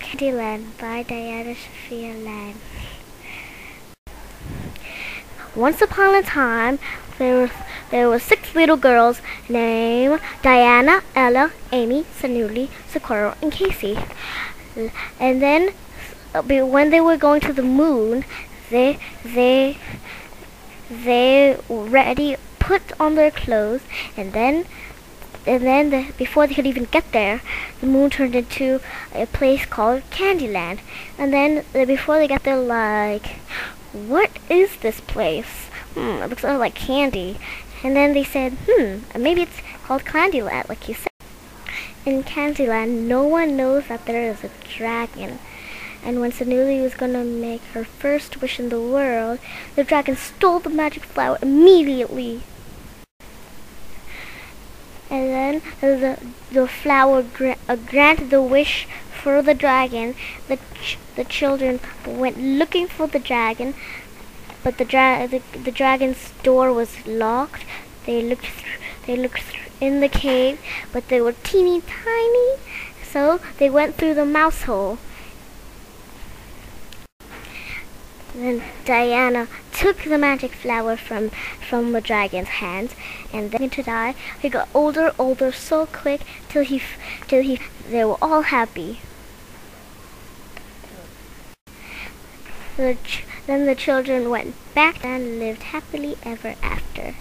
Candyland by Diana Sophia Land. Once upon a time, there were, there were six little girls named Diana, Ella, Amy, Sanuli, Socorro, and Casey. And then, when they were going to the moon, they they they already put on their clothes, and then and then the, before they could even get there, the moon turned into a place called Candyland. And then uh, before they got there, like, what is this place? Hmm, it looks sort of like candy. And then they said, hmm, maybe it's called Candyland, like you said. In Candyland, no one knows that there is a dragon. And when Sanuli was going to make her first wish in the world, the dragon stole the magic flower immediately. And then the, the flower gra- uh, granted the wish for the dragon. The, ch- the children went looking for the dragon, but the, dra- the, the dragon's door was locked. They looked they looked in the cave, but they were teeny tiny. So they went through the mouse hole. Then Diana took the magic flower from from the dragon's hands, and then to die. He got older, older, so quick till he till he they were all happy. The then the children went back and lived happily ever after.